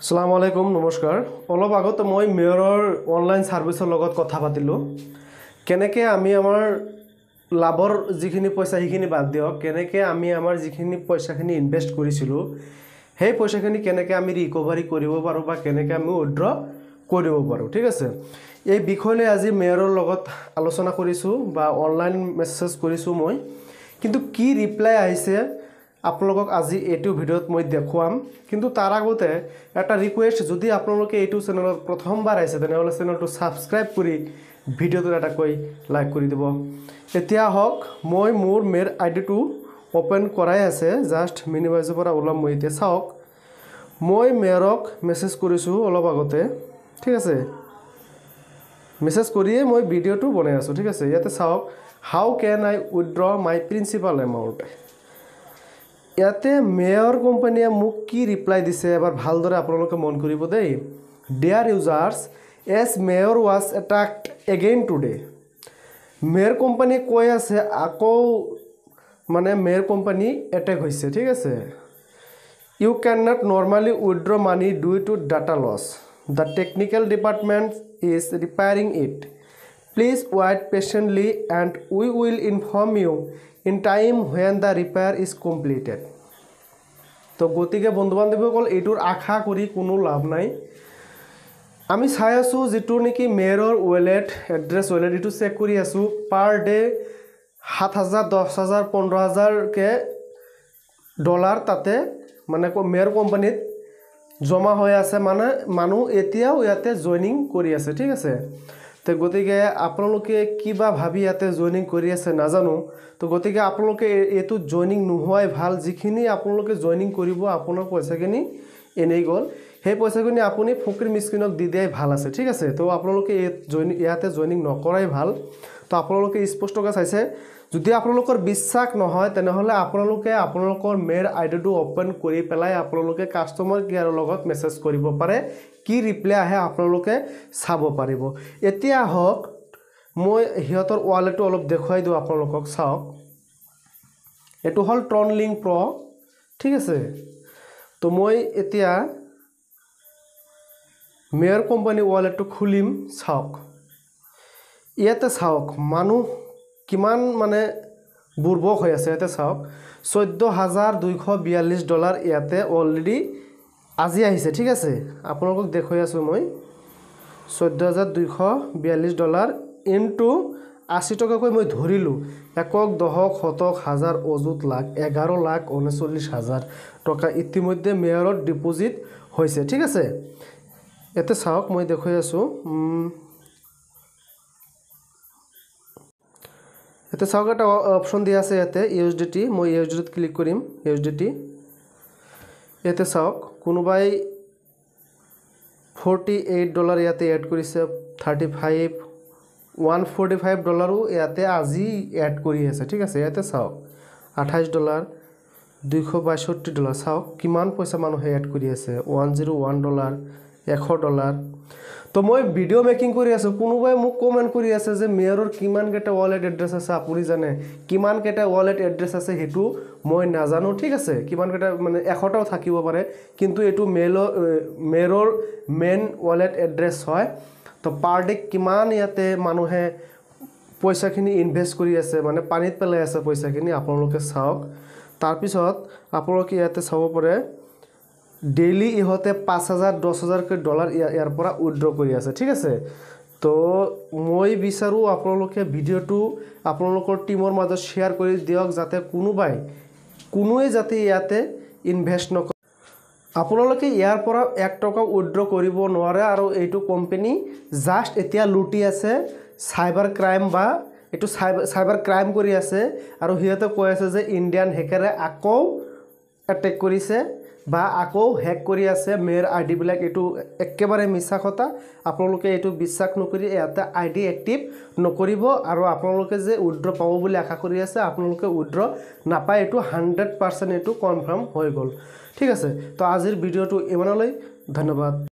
আছলামু আলাইকুম নমস্কাৰ। অলপ আগতে মই মেয়ৰৰ অনলাইন ছাৰ্ভিচৰ লগত কথা পাতিলোঁ। কেনেকৈ আমি আমাৰ লাভৰ যিখিনি পইচা সেইখিনি বাদ দিয়ক কেনেকৈ আমি আমাৰ যিখিনি পইচাখিনি ইনভেষ্ট কৰিছিলোঁ সেই পইচাখিনি কেনেকৈ আমি ৰিকভাৰী কৰিব পাৰোঁ বা কেনেকৈ আমি উইড্ৰ কৰিব পাৰোঁ ঠিক আছে? এই বিষয় লৈ আজি মেয়ৰৰ লগত আলোচনা কৰিছোঁ বা অনলাইন মেছেজ কৰিছোঁ মই। কিন্তু কি ৰিপ্লাই আহিছে আপোনালোকক আজি এইটো ভিডিঅ'ত মই দেখুৱাম। কিন্তু তাৰ আগতে এটা ৰিকুৱেষ্ট যদি আপোনালোকে এইটো চেনেলত প্ৰথমবাৰ আহিছে তেনেহ'লে চেনেলটো ছাবস্ক্ৰাইব কৰি ভিডিঅ'টোত এটাকৈ লাইক কৰি দিব। এতিয়া হওক মই মোৰ মেৰ আই ডিটো অ'পেন কৰাই আছে জাষ্ট মিনিমাইজৰ পৰা ওলাম মই এতিয়া। চাওক মই মেয়ৰক মেছেজ কৰিছোঁ অলপ আগতে ঠিক আছে? মেছেজ কৰিয়ে মই ভিডিঅ'টো বনাই আছোঁ ঠিক আছে? ইয়াতে চাওক how can I withdraw my principal amount ইয়াতে মেয়ৰ কোম্পানীয়ে মোক কি ৰিপ্লাই দিছে এবাৰ ভালদৰে আপোনালোকে মন কৰিব দেই। Dear users as Mayer was attacked again today Mayer কোম্পানীয়ে কৈ আছে আকৌ মানে মেয়ৰ কোম্পানী এটেক হৈছে ঠিক আছে? You can not normally withdraw money due to data loss the technical department is repairing it please wait patiently and we will inform you in time when the repair is completed তো গতিকে বন্ধু বান্ধৱীসকল এইটোৰ আশা কৰি কোনো লাভ নাই। আমি চাই আছোঁ যিটো নেকি মেয়ৰৰ ৱালেট এড্ৰেছ ৱালেট এইটো চেক কৰি আছোঁ। পাৰ ডে সাত হাজাৰ দহ হাজাৰ পোন্ধৰ হাজাৰকৈ ডলাৰ তাতে মানে মেয়ৰ কোম্পানীত জমা হৈ আছে। মানে মানুহ এতিয়াও ইয়াতে জইনিং কৰি আছে ঠিক আছে? তো গতিকে আপোনালোকে কিবা ভাবি ইয়াতে জইনিং কৰি আছে নাজানো। তো গতিকে আপোনালোকে এই- এইটো জইনিং নোহোৱাই ভাল। যিখিনি আপোনালোকে জইনিং কৰিব আপোনাৰ পইচাখিনি এনেই গ'ল। সেই পইচাখিনি আপুনি ফকীৰ মিস্কিনক দি দিয়াই ভাল আছে ঠিক আছে? তো আপোনালোকে জইনিং ইয়াতে জইনিং নকৰাই ভাল। তো আপোনালোকে স্পষ্টকৈ চাইছে যদি আপোনালোকৰ বিশ্বাস নহয় তেনেহ'লে আপোনালোকে আপোনালোকৰ মেৰ আই ডিটো অ'পেন কৰি পেলাই আপোনালোকে কাষ্টমাৰ কেয়াৰৰ লগত মেছেজ কৰিব পাৰে কি ৰিপ্লাই আহে আপোনালোকে চাব পাৰিব। এতিয়া হওক মই সিহঁতৰ ৱালেটটো অলপ দেখুৱাই দিওঁ আপোনালোকক চাওক। এইটো হ'ল ট্ৰন লিংক প্ৰ' ঠিক আছে? তো মই এতিয়া মেয়ৰ কোম্পানী ৱালেটটো খুলিম চাওক। ইয়াতে চাওক মানুহ কিমান মানে বুৰ্বক হৈ আছে ইয়াতে চাওক। চৈধ্য হাজাৰ দুইশ বিয়াল্লিছ ডলাৰ ইয়াতে অলৰেডি আজি আহিছে ঠিক আছে? আপোনালোকক দেখুৱাই আছোঁ মই। চৈধ্য হাজাৰ দুইশ বিয়াল্লিছ ডলাৰ ইনটু আশী টকাকৈ মই ধৰিলোঁ। একক দহক শতক হাজাৰ অযুত লাখ এঘাৰ লাখ ঊনচল্লিছ হাজাৰ টকা ইতিমধ্যে মেয়ৰত ডিপ'জিট হৈছে ঠিক আছে? ইয়াতে চাওক মই দেখুৱাই আছোঁ। ইয়াতে চাওক এটা অপশ্যন দিয়া আছে ইয়াতে ইউ এছ ডি টি মই ইউ এছ ডি টিত ক্লিক কৰিম ইউ এছ ডি টি ইয়াতে চাওক কোনোবাই ফৰ্টি এইট ডলাৰ ইয়াতে এড কৰিছে thirty five one forty five ডলাৰো ইয়াতে আজি এড কৰি আছে ঠিক আছে ইয়াতে চাওক আঠাইছ ডলাৰ দুইশ বাষষ্ঠি ডলাৰ চাওক কিমান পইচা মানুহে এড কৰি আছে ওৱান জিৰ' ওৱান ডলাৰ এশ ডলাৰ। তো মই ভিডিঅ' মেকিং কৰি আছোঁ। কোনোবাই মোক কমেণ্ট কৰি আছে যে মেয়ৰৰ কিমানকেইটা ৱালেট এড্ৰেছ আছে আপুনি জানে? কিমানকেইটা ৱালেট এড্ৰেছ আছে সেইটো মই নাজানো। ঠিক আছে কিমানকেইটা মানে এশটাও থাকিব পাৰে। কিন্তু এইটো মেইলৰ মেয়ৰৰ মেইন ৱালেট এড্ৰেছ হয়। তো পাৰ ডে কিমান ইয়াতে মানুহে পইচাখিনি ইনভেষ্ট কৰি আছে মানে পানীত পেলাই আছে পইচাখিনি আপোনালোকে চাওক। তাৰপিছত আপোনালোকে ইয়াতে চাব পাৰে ডেইলি ইহঁতে পাঁচ হাজাৰ দহ হাজাৰকৈ ডলাৰ ইয়াৰ ইয়াৰ পৰা উইড্ৰ কৰি আছে ঠিক আছে? তো মই বিচাৰোঁ আপোনালোকে ভিডিঅ'টো আপোনালোকৰ টীমৰ মাজত শ্বেয়াৰ কৰি দিয়ক যাতে কোনোবাই কোনোৱে যাতে ইয়াতে ইনভেষ্ট নকৰে আপোনালোকে ইয়াৰ পৰা এক টকা উইড্ৰ কৰিব নোৱাৰে আৰু এইটো কোম্পেনী জাষ্ট এতিয়া লুটি আছে চাইবাৰ ক্ৰাইম বা এইটো চাইবাৰ চাইবাৰ ক্ৰাইম কৰি আছে আৰু সিহঁতে কৈ আছে যে ইণ্ডিয়ান হেকাৰে আকৌ এটেক কৰিছে। বা আকৌ হেক কৰি আছে মেয়ৰ আই ডিবিলাক এইটো একেবাৰে মিছা কথা আপোনালোকে এইটো বিশ্বাস নকৰি ইয়াতে আই ডি এক্টিভ নকৰিব আৰু আপোনালোকে যে উইড্ৰ পাব বুলি আশা কৰি আছে আপোনালোকে উইড্ৰ নাপায় এইটো হাণ্ড্ৰেড পাৰ্চেণ্ট এইটো কনফাৰ্ম হৈ গ'ল। ঠিক আছে তো আজিৰ ভিডিঅ'টো ইমানলৈ ধন্যবাদ।